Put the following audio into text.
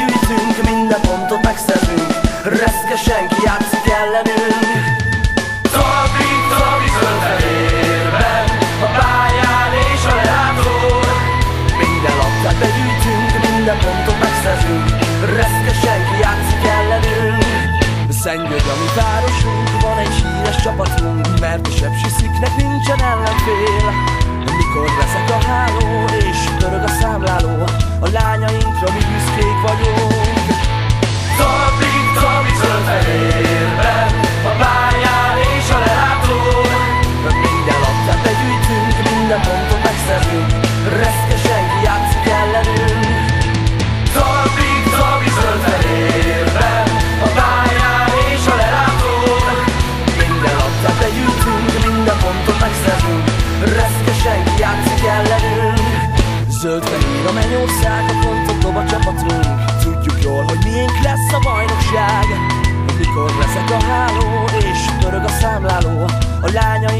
gyűjtünk, minden pontot megszerzünk Reszke senki játszik ellenünk. Zabri, zabri, zöldelérben A pályán és a lelátón Minden labdát begyűjtünk, minden pontot megszerzünk Reszke senki játszik ellenünk. Szennyög a mi városunk, van egy híres csapatunk Mert a sepsisziknek nincsen ellenfél. Mikor veszek a háló és pörög a számláló A lányai Zöld fehér a mennyország, a pontot dob a csapatunk. Tudjuk jól, hogy miénk lesz a bajnokság. Mikor leszek a háló, és pörög a számláló A lányai